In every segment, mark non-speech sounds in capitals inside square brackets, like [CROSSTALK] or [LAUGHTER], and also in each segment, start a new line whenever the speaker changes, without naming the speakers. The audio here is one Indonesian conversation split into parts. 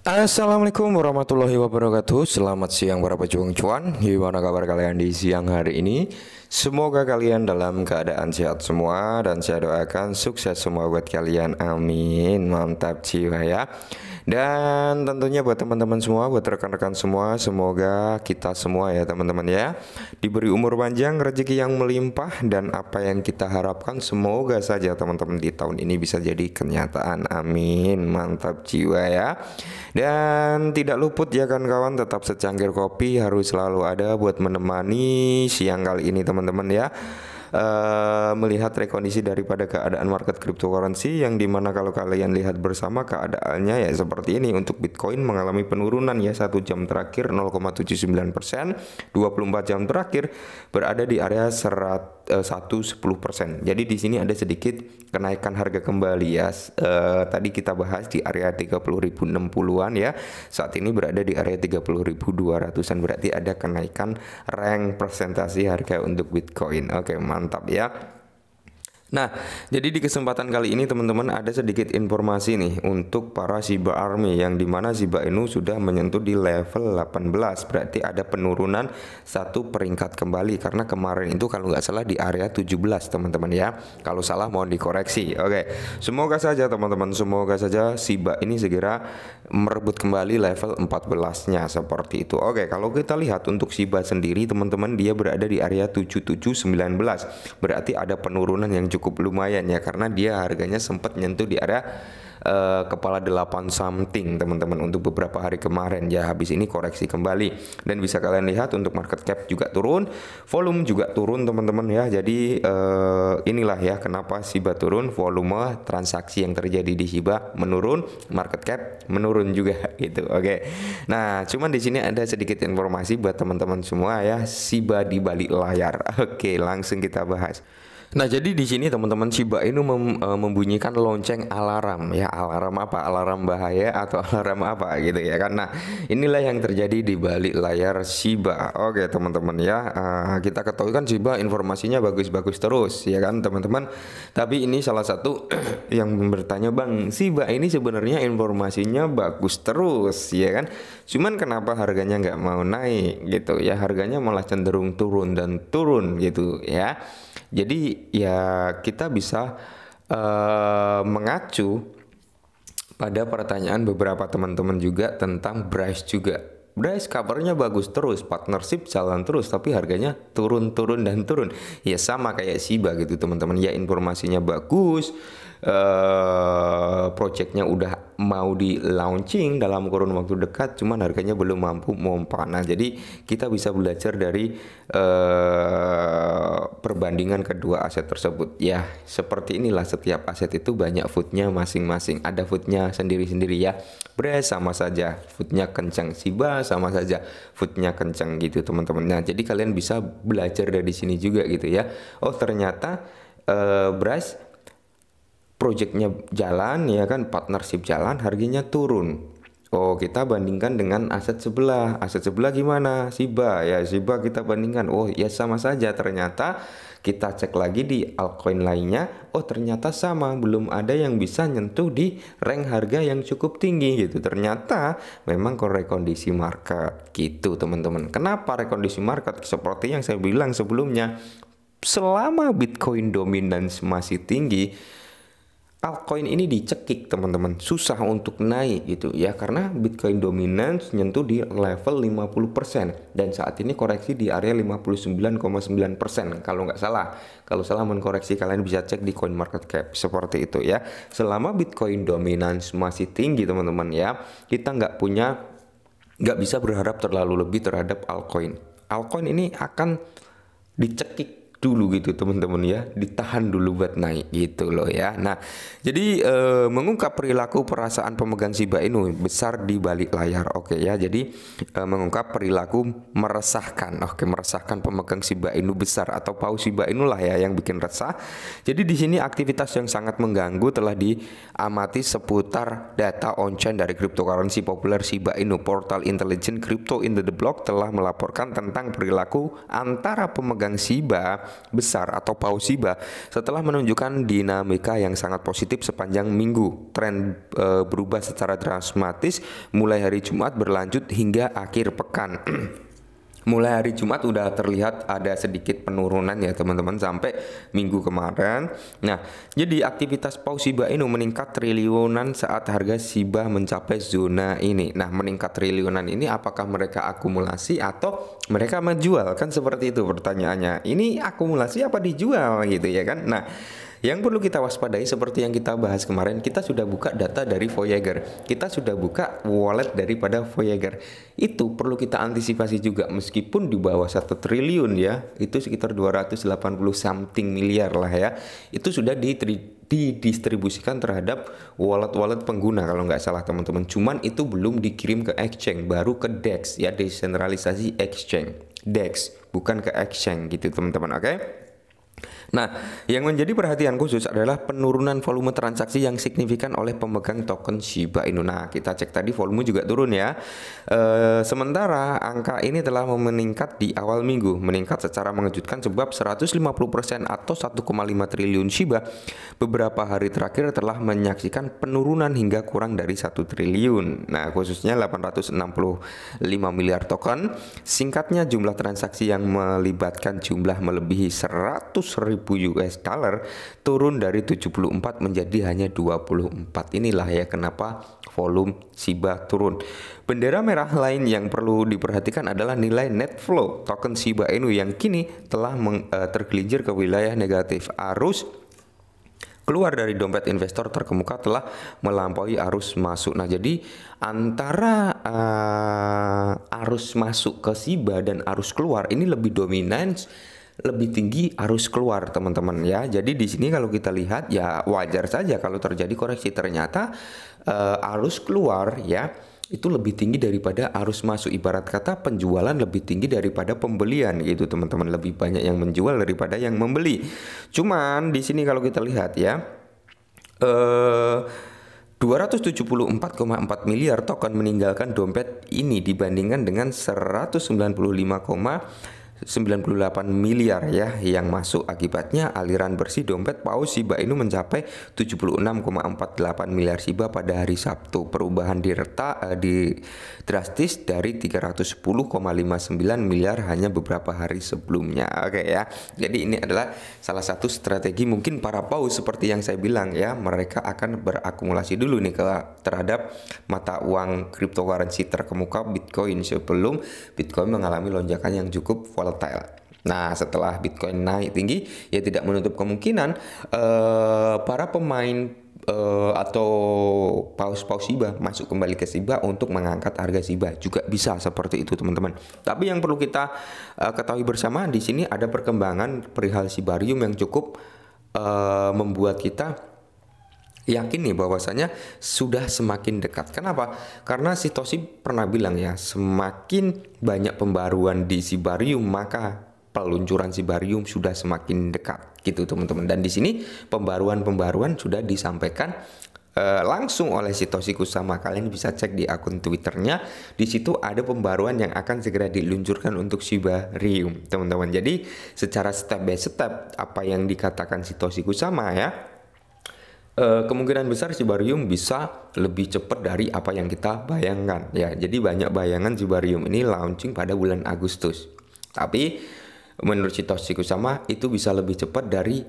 Assalamualaikum warahmatullahi wabarakatuh. Selamat siang para pejuang cuan Gimana kabar kalian di siang hari ini Semoga kalian dalam keadaan sehat semua Dan saya doakan sukses semua buat kalian Amin Mantap jiwa ya dan tentunya buat teman-teman semua, buat rekan-rekan semua, semoga kita semua ya teman-teman ya diberi umur panjang, rezeki yang melimpah dan apa yang kita harapkan semoga saja teman-teman di tahun ini bisa jadi kenyataan. Amin. Mantap jiwa ya. Dan tidak luput ya kan kawan, tetap secangkir kopi harus selalu ada buat menemani siang kali ini teman-teman ya. Uh, melihat rekondisi daripada keadaan market cryptocurrency yang di mana kalau kalian lihat bersama keadaannya ya seperti ini. Untuk Bitcoin mengalami penurunan ya satu jam terakhir 0,79 persen 24 jam terakhir berada di area 100 Eh, satu sepuluh persen. Jadi di sini ada sedikit kenaikan harga kembali ya. Uh, tadi kita bahas di area 30.060-an ya. Saat ini berada di area 30.200-an berarti ada kenaikan rank presentasi harga untuk Bitcoin. Oke, mantap ya. Nah, jadi di kesempatan kali ini teman-teman ada sedikit informasi nih untuk para Shiba Army yang di mana Shiba Inu sudah menyentuh di level 18 berarti ada penurunan satu peringkat kembali karena kemarin itu kalau nggak salah di area 17 teman-teman ya. Kalau salah mohon dikoreksi. Oke semoga saja teman-teman semoga saja Shiba ini segera merebut kembali level 14 nya seperti itu. Oke kalau kita lihat untuk Shiba sendiri teman-teman dia berada di area 7719 berarti ada penurunan yang cukup cukup lumayan ya karena dia harganya sempat nyentuh di area uh, kepala 8 something teman-teman untuk beberapa hari kemarin. Ya habis ini koreksi kembali. Dan bisa kalian lihat untuk market cap juga turun volume juga turun teman-teman ya. Jadi uh, inilah ya kenapa SIBA turun volume transaksi yang terjadi di SIBA menurun market cap menurun juga [LAUGHS] gitu. Oke. Okay. nah cuman di sini ada sedikit informasi buat teman-teman semua ya SIBA di balik layar. [LAUGHS] Oke okay, langsung kita bahas Nah, jadi di sini teman-teman Shiba Inu mem, uh, membunyikan lonceng alarm ya, alarm apa? Alarm bahaya atau [LAUGHS] alarm apa gitu ya. Nah, inilah yang terjadi di balik layar Shiba. Oke, teman-teman ya. Uh, kita ketahui kan Shiba informasinya bagus-bagus terus ya kan, teman-teman. Tapi ini salah satu [CLEARS THROAT] yang bertanya, "Bang, Shiba ini sebenarnya informasinya bagus terus ya kan? Cuman kenapa harganya nggak mau naik gitu ya? Harganya malah cenderung turun dan turun gitu ya." Jadi ya kita bisa uh, mengacu pada pertanyaan beberapa teman-teman juga tentang Bryce juga. Bryce kabarnya bagus terus, partnership jalan terus, tapi harganya turun, turun dan turun. Ya sama kayak Shiba gitu teman-teman. Ya informasinya bagus, uh, projectnya udah mau di launching dalam kurun waktu dekat cuman harganya belum mampu memompa nah jadi kita bisa belajar dari uh, perbandingan kedua aset tersebut. Ya seperti inilah setiap aset itu banyak footnya masing-masing. Ada footnya sendiri-sendiri ya. Bres sama saja. Footnya kencang Siba sama saja. Footnya kencang gitu teman-teman. Nah jadi kalian bisa belajar dari sini juga gitu ya. Oh ternyata uh, projectnya jalan ya kan partnership jalan harganya turun Oh kita bandingkan dengan aset sebelah. Aset sebelah gimana? Siba. Ya Siba kita bandingkan. Oh ya sama saja. Ternyata kita cek lagi di altcoin lainnya. Oh ternyata sama. Belum ada yang bisa nyentuh di rank harga yang cukup tinggi gitu. Ternyata memang kondisi market gitu teman-teman. Kenapa rekondisi market? Seperti yang saya bilang sebelumnya selama Bitcoin dominance masih tinggi altcoin ini dicekik teman-teman. Susah untuk naik gitu ya karena Bitcoin dominance nyentuh di level 50% dan saat ini koreksi di area 59,9% kalau nggak salah kalau salah mengkoreksi kalian bisa cek di coin market cap seperti itu ya. Selama Bitcoin dominance masih tinggi teman-teman ya kita nggak punya nggak bisa berharap terlalu lebih terhadap altcoin. Altcoin ini akan dicekik dulu gitu teman-teman ya. Ditahan dulu buat naik gitu loh ya. Nah jadi e, mengungkap perilaku perasaan pemegang Shiba Inu besar di balik layar oke ya. Jadi e, mengungkap perilaku meresahkan oke meresahkan pemegang Shiba Inu besar atau paus Shiba Inu lah ya yang bikin resah. Jadi di sini aktivitas yang sangat mengganggu telah diamati seputar data on-chain dari cryptocurrency populer Shiba Inu portal intelijen crypto in the block telah melaporkan tentang perilaku antara pemegang Shiba besar atau paus Shiba setelah menunjukkan dinamika yang sangat positif sepanjang minggu. Tren e, berubah secara dramatis mulai hari Jumat berlanjut hingga akhir pekan. [CLEARS THROAT] mulai hari Jumat udah terlihat ada sedikit penurunan ya teman-teman sampai minggu kemarin. Nah, jadi aktivitas paus Shiba Inu meningkat triliunan saat harga Shiba mencapai zona ini. Nah, meningkat triliunan ini apakah mereka akumulasi atau mereka menjual? Kan seperti itu pertanyaannya. Ini akumulasi apa dijual gitu ya kan? Nah, yang perlu kita waspadai seperti yang kita bahas kemarin, kita sudah buka data dari Voyager. Kita sudah buka wallet daripada Voyager. Itu perlu kita antisipasi juga meskipun di bawah satu triliun ya, itu sekitar 280 something miliar lah ya. Itu sudah didistribusikan terhadap wallet-wallet pengguna kalau nggak salah teman-teman. Cuman itu belum dikirim ke exchange, baru ke DEX ya, desentralisasi exchange. DEX, bukan ke exchange gitu teman-teman, oke? Okay? Nah, yang menjadi perhatian khusus adalah penurunan volume transaksi yang signifikan oleh pemegang token Shiba Inu. Nah, kita cek tadi volume juga turun ya. E, sementara angka ini telah meningkat di awal minggu, meningkat secara mengejutkan sebab 150% atau 1,5 triliun Shiba beberapa hari terakhir telah menyaksikan penurunan hingga kurang dari 1 triliun. Nah, khususnya 865 miliar token. Singkatnya jumlah transaksi yang melibatkan jumlah melebihi 100 ribu US dollar turun dari 74 menjadi hanya 24. Inilah ya kenapa volume SIBA turun. Bendera merah lain yang perlu diperhatikan adalah nilai net flow token SIBA Inu yang kini telah uh, tergelincir ke wilayah negatif. Arus keluar dari dompet investor terkemuka telah melampaui arus masuk. Nah, jadi antara uh, arus masuk ke SIBA dan arus keluar ini lebih dominan lebih tinggi arus keluar teman-teman ya. Jadi di sini kalau kita lihat ya wajar saja kalau terjadi koreksi. Ternyata uh, arus keluar ya itu lebih tinggi daripada arus masuk. Ibarat kata penjualan lebih tinggi daripada pembelian gitu teman-teman. Lebih banyak yang menjual daripada yang membeli. Cuman di sini kalau kita lihat ya eh 274,4 miliar token meninggalkan dompet ini dibandingkan dengan 195, 98 miliar ya yang masuk. Akibatnya aliran bersih dompet paus Shiba Inu mencapai 76,48 miliar Shiba pada hari Sabtu. Perubahan di reta eh, di drastis dari 310,59 miliar hanya beberapa hari sebelumnya. Oke ya jadi ini adalah salah satu strategi mungkin para paus seperti yang saya bilang ya. Mereka akan berakumulasi dulu nih ke terhadap mata uang cryptocurrency terkemuka Bitcoin. Sebelum Bitcoin mengalami lonjakan yang cukup volatile volatile. Nah, setelah Bitcoin naik tinggi, ya tidak menutup kemungkinan uh, para pemain uh, atau paus-paus SIBA masuk kembali ke SIBA untuk mengangkat harga SIBA juga bisa seperti itu teman-teman. Tapi yang perlu kita uh, ketahui bersama di sini ada perkembangan perihal Sibarium yang cukup uh, membuat kita yakin nih bahwasanya sudah semakin dekat. Kenapa? Karena Sitoshi pernah bilang ya, semakin banyak pembaruan di Sibarium maka peluncuran Sibarium sudah semakin dekat gitu teman-teman. Dan di sini pembaruan-pembaruan sudah disampaikan uh, langsung oleh Sitoshi Kusama. Kalian bisa cek di akun Twitternya. Di situ ada pembaruan yang akan segera diluncurkan untuk Shibarium, teman-teman. Jadi secara step by step apa yang dikatakan Sitoshi Kusama ya uh, kemungkinan besar Cibarium bisa lebih cepat dari apa yang kita bayangkan ya. Jadi banyak bayangan Cibarium ini launching pada bulan Agustus. Tapi menurut Citoshi Kusama itu bisa lebih cepat dari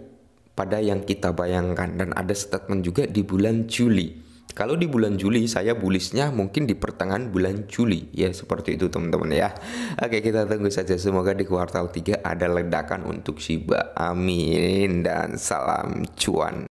pada yang kita bayangkan dan ada statement juga di bulan Juli. Kalau di bulan Juli saya bulisnya mungkin di pertengahan bulan Juli ya seperti itu teman-teman ya. Oke kita tunggu saja semoga di kuartal 3 ada ledakan untuk Shiba. Amin dan salam cuan.